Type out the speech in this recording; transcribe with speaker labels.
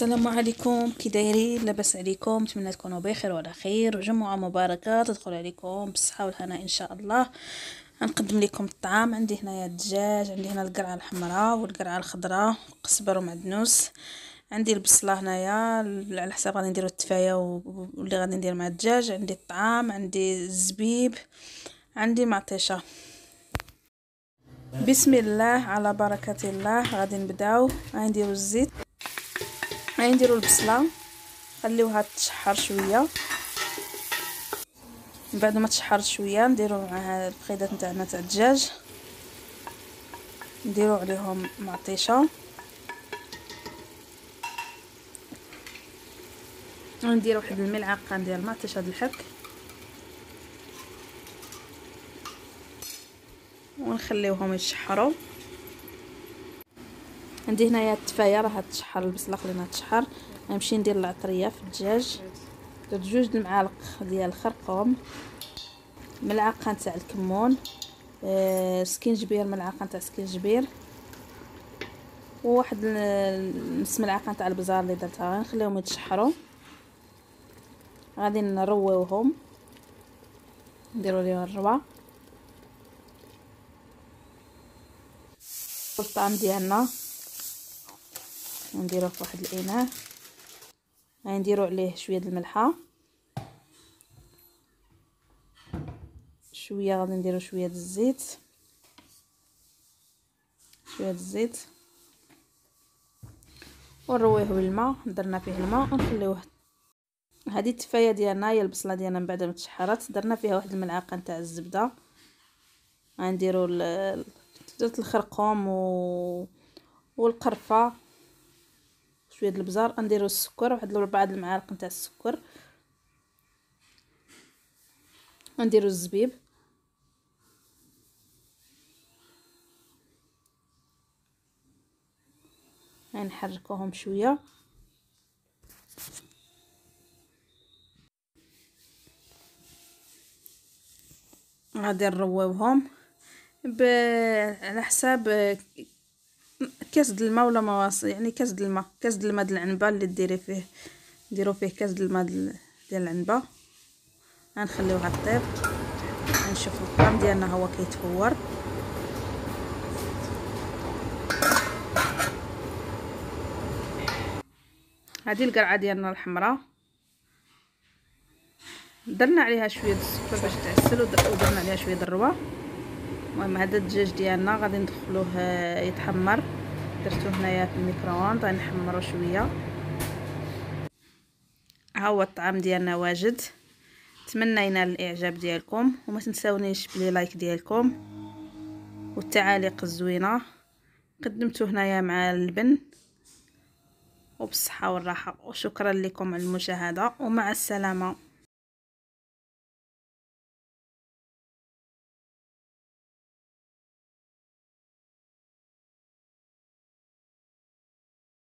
Speaker 1: السلام عليكم. كي دايرين لاباس عليكم. نتمنى تكونوا بخير وعلى خير. وجمعه مباركة تدخل عليكم بالصحة والهنا إن شاء الله. غنقدم لكم الطعام. عندي هنايا الدجاج عندي هنا القرعة الحمراء والقرعة الخضراء قزبر ومعدنوس عندي البصلة هنايا على حساب غادي نديرو التفاية واللي غادي ندير مع الدجاج. عندي الطعام عندي الزبيب عندي معطيشة. بسم الله على بركة الله. غادي نبداو. غنديرو الزيت غادي نديرو البصلة نخليوها تشحر شوية. من بعد ما تشحر شوية نديرو معها البقيدات نتاعنا تاع الدجاج. نديرو عليهم معطيشه وندير واحد الملعقة ديال معطيشه د الحك. ونخليوهم يشحروا عندي هنايا التفاية راها تشحر البصلة خلينا تشحر غنمشي ندير العطرية في الدجاج. درت جوج المعالق ديال الخرقوم ملعقة نتاع الكمون آه سكينجبير ملعقة نتاع سكينجبير وواحد نص ملعقة نتاع البزار اللي درتها. غنخليهم يتشحروا. غادي نرويوهم. نديرو ليهم الربا الطعم ديالنا. نديروه في واحد الإناء. غنديروا عليه شوية د الملحة. شوية غادي نديروا شوية د الزيت. شوية د الزيت. ونرويه بالماء درنا فيه الماء ونخليوه. هذه التفاية ديالنا هي البصلة ديالنا من بعد ما تشحرت. درنا فيها واحد الملعقة نتاع الزبدة. غنديروا درت الخرقوم و والقرفة. شوية البزار نديرو السكر واحد ربعه المعالق نتاع السكر. نديرو الزبيب. نحركوهم شوية. غادي نرويوهم على حساب كاس د الماء ولا مواص يعني كاس د الماء كاس د الماء د العنبة اللي ديري فيه نديرو فيه كاس د الماء ديال العنبة. غنخليوها طيب غنشوفو الطعم ديالنا هو كيتفور. هذه القرعة ديالنا الحمراء. درنا عليها شوية السكر باش تعسل ودرنا عليها شوية الروه المهم هذا الدجاج ديالنا غادي ندخلوه يتحمر. درتو هنايا في ال micro-ondes غنحمرو شوية. ها هو الطعام ديالنا واجد. نتمنى ينال الإعجاب ديالكم وما تنساونيش ب les likes ديالكم. والتعاليق الزوينة. قدمته هنايا مع اللبن وبالصحة والراحة. وشكرا لكم على المشاهدة ومع السلامة.